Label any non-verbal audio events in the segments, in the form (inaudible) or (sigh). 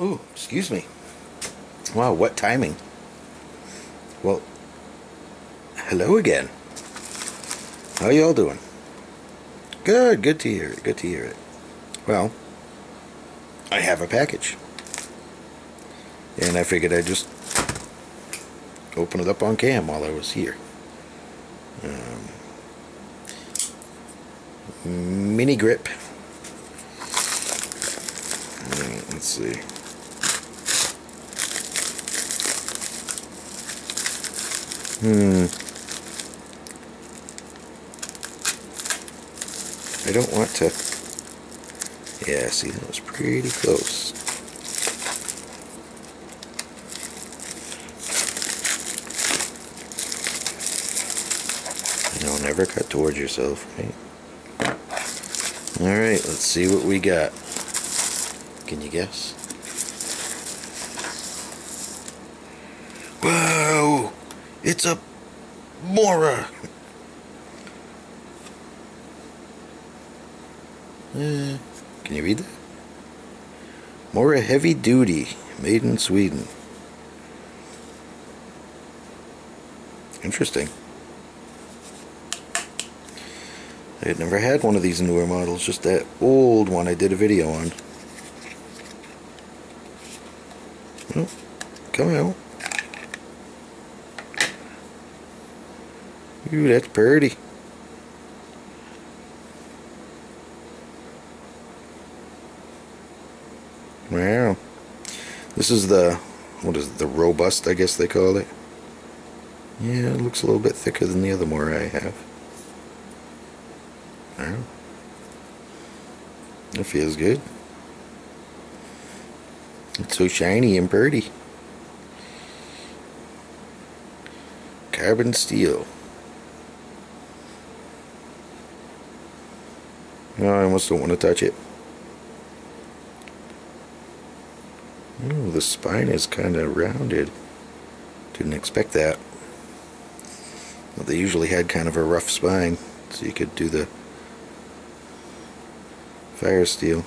Oh, excuse me. Wow, what timing. Well, hello again. How y'all doing? Good, good to hear it, good to hear it. Well, I have a package. And I figured I'd just open it up on cam while I was here. Um, mini grip. Uh, let's see. Hmm. I don't want to... Yeah, see, that was pretty close. You know, never cut towards yourself, right? Alright, let's see what we got. Can you guess? (sighs) Whoa! It's a Mora! Uh, can you read that? Mora Heavy Duty, made in Sweden. Interesting. I had never had one of these newer models, just that old one I did a video on. Oh, come out. Ooh, that's pretty. Wow. This is the, what is it, the robust, I guess they call it. Yeah, it looks a little bit thicker than the other Mora I have. Wow. It feels good. It's so shiny and pretty. Carbon steel. I almost don't want to touch it. Oh, the spine is kind of rounded. Didn't expect that. Well, they usually had kind of a rough spine, so you could do the fire steel.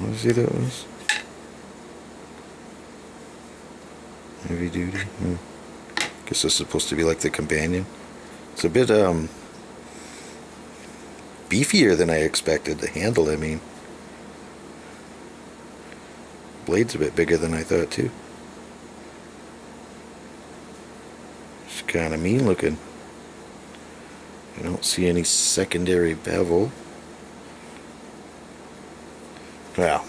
Was it that was? Heavy duty? Hmm. Guess this is supposed to be like the companion. It's a bit, um, beefier than I expected. The handle, I mean. Blade's a bit bigger than I thought, too. It's kind of mean looking. I don't see any secondary bevel. Well,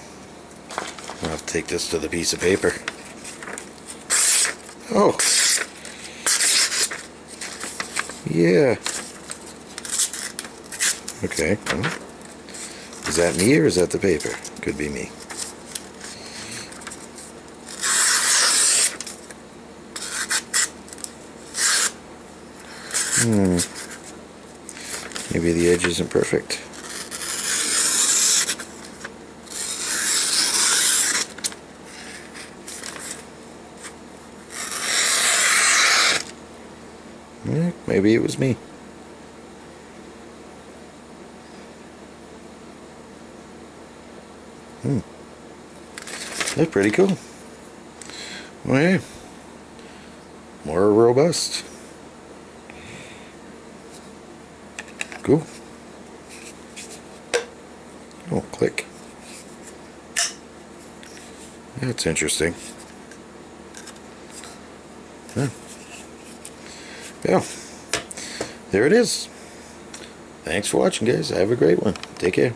I'll have to take this to the piece of paper. Oh. Yeah. Okay. Well, is that me or is that the paper? Could be me. Hmm. Maybe the edge isn't perfect. Yeah, maybe it was me. Hmm. They're pretty cool. Well, yeah. Mora robust. Cool. Oh, click. That's interesting. Yeah. Yeah. There it is. Thanks for watching, guys. Have a great one. Take care.